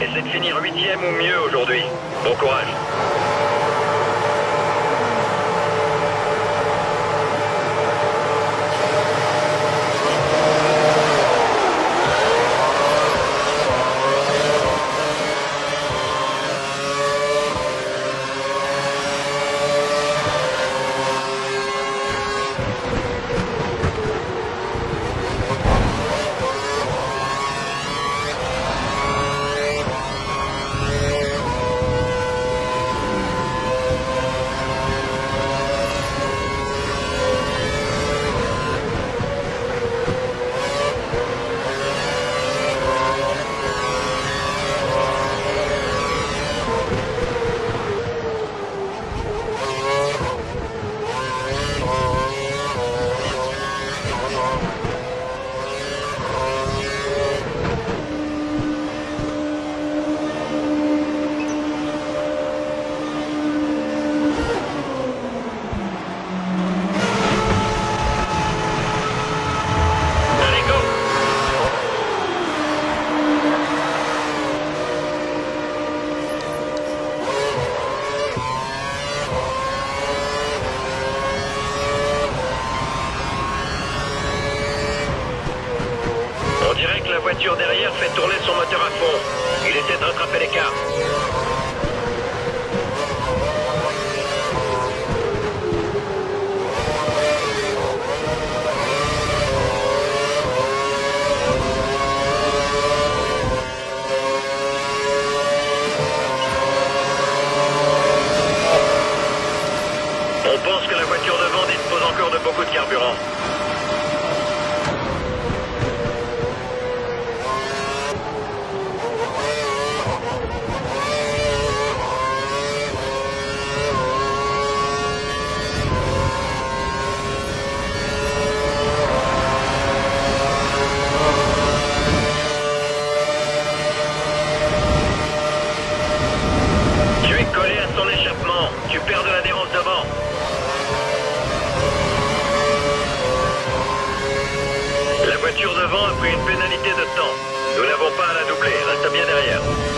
Essaie de finir huitième ou mieux aujourd'hui. Bon courage. Voiture derrière fait tourner son moteur à fond. Il essaie de rattraper l'écart. On pense que la voiture devant dispose encore de beaucoup de carburant. Tu es collé à son échappement. Tu perds de l'adhérence devant. La voiture devant a pris une pénalité de temps. Nous n'avons pas à la doubler. Reste bien derrière.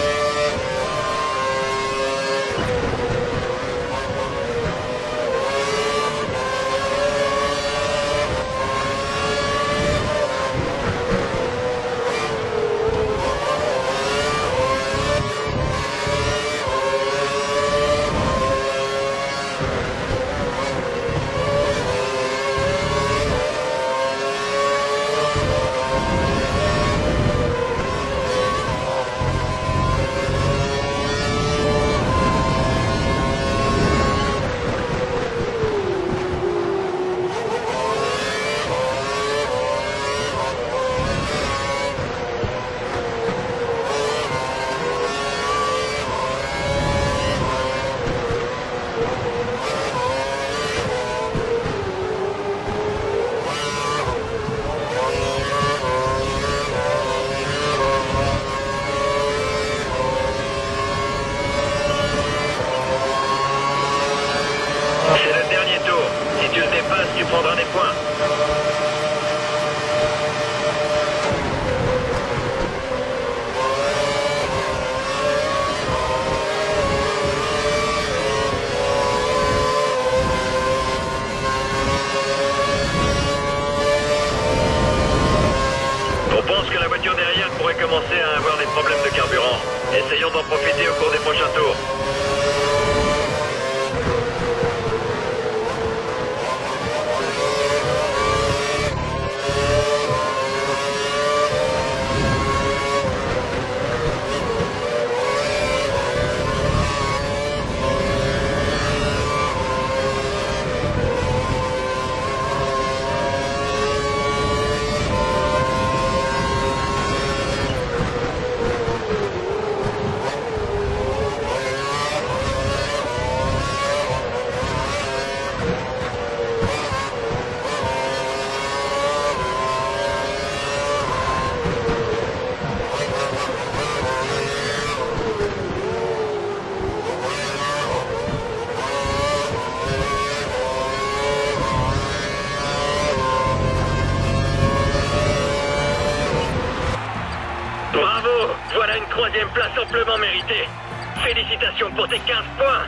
Troisième place amplement méritée. Félicitations pour tes 15 points